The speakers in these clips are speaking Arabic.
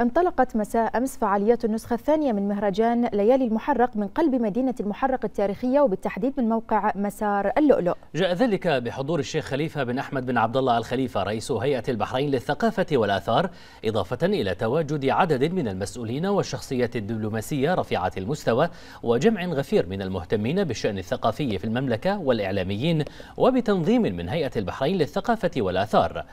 انطلقت مساء أمس فعاليات النسخة الثانية من مهرجان ليالي المحرق من قلب مدينة المحرق التاريخية وبالتحديد من موقع مسار اللؤلؤ. جاء ذلك بحضور الشيخ خليفة بن أحمد بن عبد الله الخليفة رئيس هيئة البحرين للثقافة والآثار إضافة إلى تواجد عدد من المسؤولين والشخصيات الدبلوماسية رفيعة المستوى وجمع غفير من المهتمين بالشأن الثقافي في المملكة والإعلاميين وبتنظيم من هيئة البحرين للثقافة والآثار.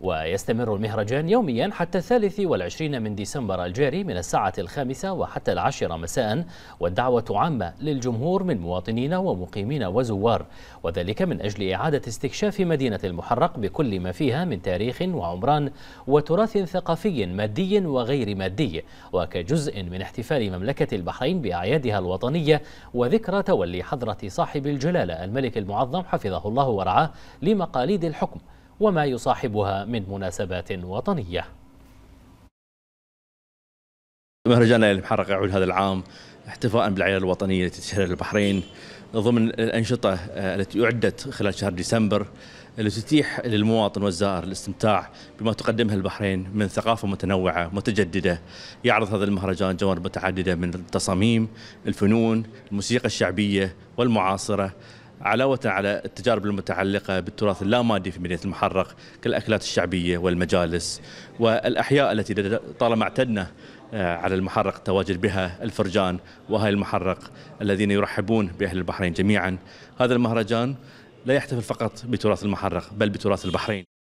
ويستمر المهرجان يوميا حتى الثالث والعشرين من ديسمبر الجاري من الساعة الخامسة وحتى العاشرة مساء. والدعوة عامة للجمهور من مواطنين ومقيمين وزوار وذلك من أجل إعادة استكشاف مدينة المحرق بكل ما فيها من تاريخ وعمران وتراث ثقافي مادي وغير مادي وكجزء من احتفال مملكة البحرين بأعيادها الوطنية. وذكرى تولي حضرة صاحب الجلالة الملك المعظم حفظه الله ورعاه لمقاليد الحكم. وما يصاحبها من مناسبات وطنية. مهرجان المحرق يعود هذا العام احتفاء بالأعياد الوطنية التي تشهد البحرين. ضمن الأنشطة التي أعدت خلال شهر ديسمبر التي تتيح للمواطن والزائر الاستمتاع بما تقدمها البحرين من ثقافة متنوعة متجددة. يعرض هذا المهرجان جوانب متعددة من التصاميم الفنون الموسيقى الشعبية والمعاصرة. علاوة على التجارب المتعلقة بالتراث اللامادي في مدينة المحرق كالأكلات الشعبية والمجالس والأحياء التي طالما اعتدنا على المحرق تواجد بها الفرجان وأهل المحرق الذين يرحبون بأهل البحرين جميعا. هذا المهرجان لا يحتفل فقط بتراث المحرق بل بتراث البحرين.